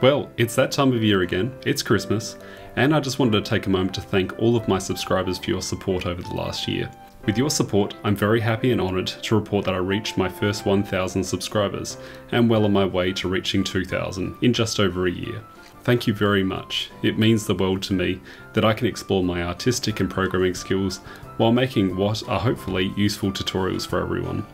Well, it's that time of year again, it's Christmas, and I just wanted to take a moment to thank all of my subscribers for your support over the last year. With your support, I'm very happy and honoured to report that I reached my first 1,000 subscribers, and well on my way to reaching 2,000 in just over a year. Thank you very much. It means the world to me that I can explore my artistic and programming skills while making what are hopefully useful tutorials for everyone.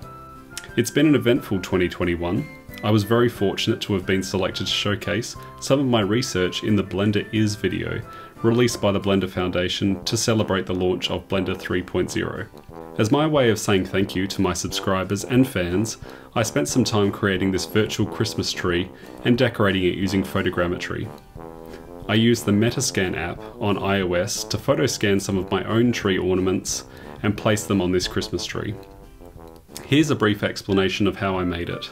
It's been an eventful 2021. I was very fortunate to have been selected to showcase some of my research in the Blender Is video, released by the Blender Foundation to celebrate the launch of Blender 3.0. As my way of saying thank you to my subscribers and fans, I spent some time creating this virtual Christmas tree and decorating it using photogrammetry. I used the Metascan app on iOS to photoscan some of my own tree ornaments and place them on this Christmas tree. Here's a brief explanation of how I made it.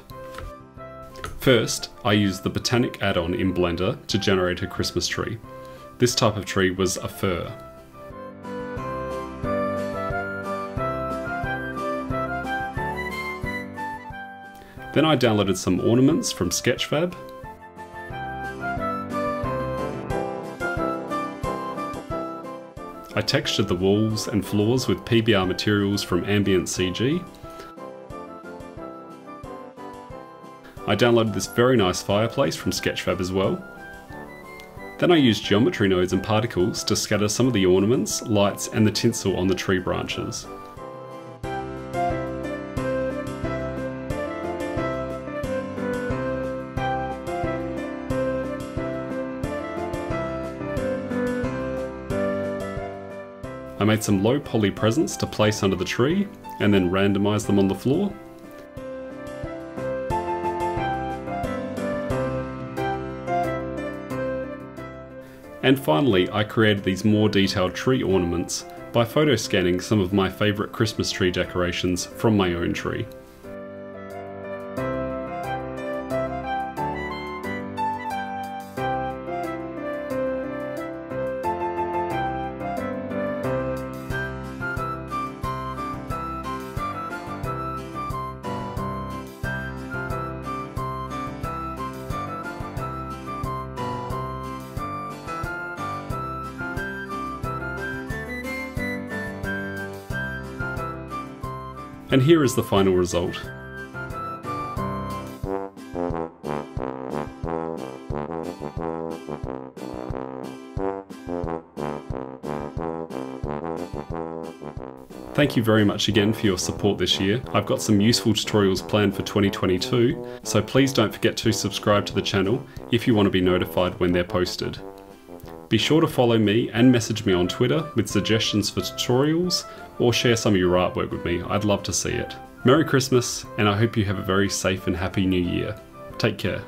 First, I used the Botaniq add-on in Blender to generate a Christmas tree. This type of tree was a fir. Then I downloaded some ornaments from Sketchfab. I textured the walls and floors with PBR materials from Ambient CG I downloaded this very nice fireplace from Sketchfab as well. Then I used geometry nodes and particles to scatter some of the ornaments, lights and the tinsel on the tree branches. I made some low poly presents to place under the tree and then randomised them on the floor And finally, I created these more detailed tree ornaments by photo scanning some of my favourite Christmas tree decorations from my own tree. And here is the final result. Thank you very much again for your support this year. I've got some useful tutorials planned for 2022, so please don't forget to subscribe to the channel if you want to be notified when they're posted. Be sure to follow me and message me on Twitter with suggestions for tutorials or share some of your artwork with me. I'd love to see it. Merry Christmas, and I hope you have a very safe and happy new year. Take care.